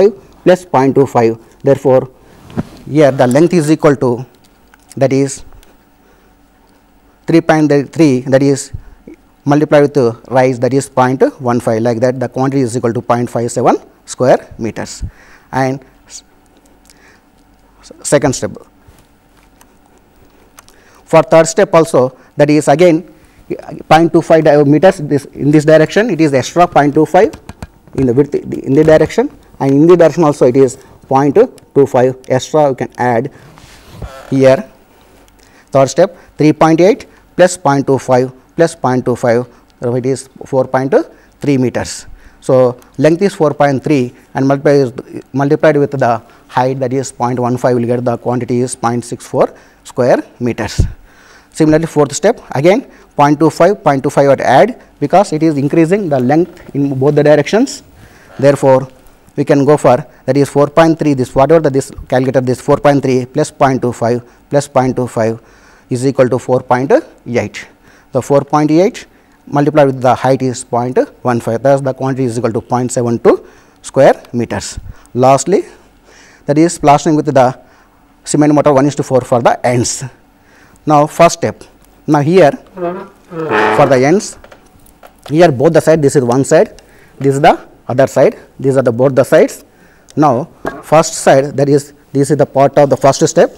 5 plus 0.25 therefore here the length is equal to that is 3.3 that is multiplied with the rise that is 0.15 like that the quantity is equal to 0.57 square meters. And second step. For third step also that is again 0.25 meters this in this direction. It is extra 0.25 in the width in the direction and in the direction also it is 0.25 extra you can add here. Third step 3.8 plus 0.25 plus 0.25 so it is 4.3 meters. So length is 4.3 and multiplied, multiplied with the height that is 0.15 will get the quantity is 0.64 square meters. Similarly fourth step again 0.25 0.25 would add because it is increasing the length in both the directions. Therefore we can go for that is 4.3 this whatever the this calculator this 4.3 plus 0.25 plus 0.25 is equal to 4.8 the 4.8 multiplied with the height is 0.15 thus the quantity is equal to 0.72 square meters. Lastly that is plastering with the cement mortar 1 is to 4 for the ends. Now first step. Now here for the ends here both the side this is one side this is the other side. These are the both the sides. Now first side that is this is the part of the first step.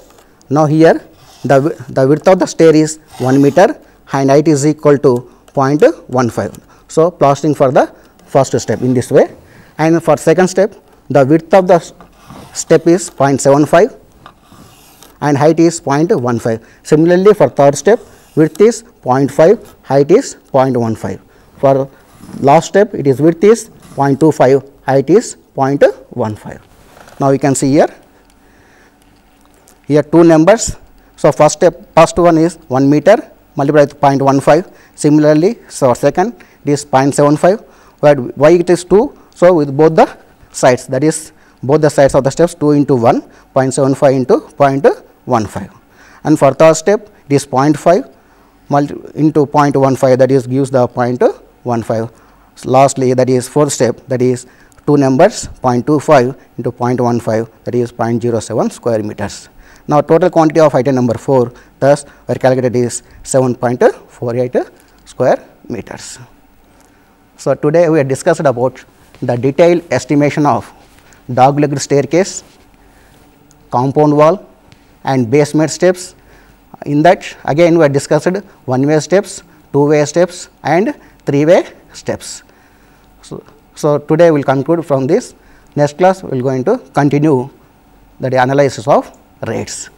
Now here the the width of the stair is 1 meter and height is equal to 0.15 so plastering for the first step in this way. And for second step the width of the step is 0.75 and height is 0.15. Similarly, for third step width is 0.5, height is 0.15. For last step it is width is 0.25, height is 0.15. Now, you can see here, here two numbers. So, first step first one is 1 meter multiplied with 0.15. Similarly, so second it is 0.75 where why it is 2. So, with both the sides that is both the sides of the steps 2 into 1 0.75 into 0.15 and for third step it is 0.5 multi into 0.15 that is gives the 0.15 lastly that is fourth step that is two numbers 0.25 into 0.15 that is 0.07 square meters now total quantity of item number 4 thus our calculated is 7.48 square meters so today we have discussed about the detailed estimation of dog-legged staircase, compound wall and basement steps. In that again we have discussed one-way steps, two-way steps and three-way steps. So, so today we will conclude from this. Next class we will going to continue the analysis of rates.